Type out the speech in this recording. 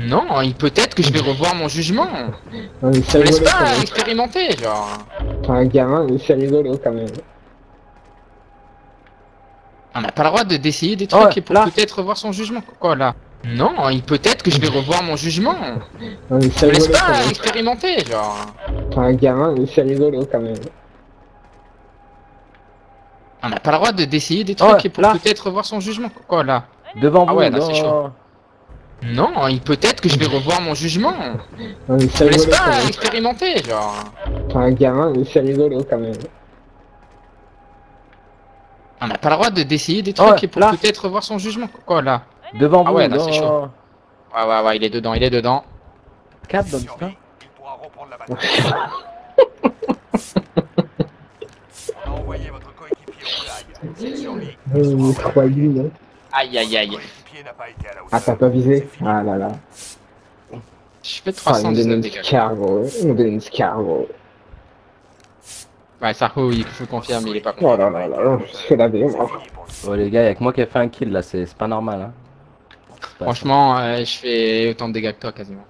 Non, il peut-être que je vais revoir mon jugement. Non, mais Je me laisse pas expérimenter, genre. T'es un gamin, mais c'est rigolo quand même. On n'a pas le droit de d'essayer des Oh, trucs et pour peut-être revoir son jugement. Quoi là Non, il peut-être que je vais revoir mon jugement. Non, mais Je me laisse pas expérimenter, genre. T'es un gamin, mais c'est rigolo quand même. On n'a pas le droit de d'essayer des Oh, trucs et pour peut-être revoir son jugement. Quoi là Devant Ah vous. ouais, là, c'est non. chaud. Non, il peut-être que je vais revoir mon jugement. Non, mais Je c'est me laisse rigolo quand pas même. expérimenter, genre. T'es un gamin, mais c'est rigolo quand même. On n'a pas le droit de d'essayer des Oh, trucs et pour là. peut-être revoir son jugement. Quoi là Devant Ah vous. ouais, là, c'est chaud. Ouais, ouais, ouais, il est dedans, il est dedans. 4 dans le pain. Il pourra reprendre la bataille. On a envoyé votre coéquipier au goulag. S'il survit, Euh, trois lunes. Aïe, aïe, aïe. Ah, t'as pas visé. Ah là là. Je fais Ah, il me donne 319 une dégâts. scar, gros. Il me donne une scar, gros. Ouais, Sarko, il faut confirmer, il est pas Oh content. là là là là, je fais laver, moi. Oh les gars, y'a que moi qui ai fait un kill là, c'est c'est pas normal hein. Pas- Franchement, euh, je fais autant de dégâts que toi quasiment.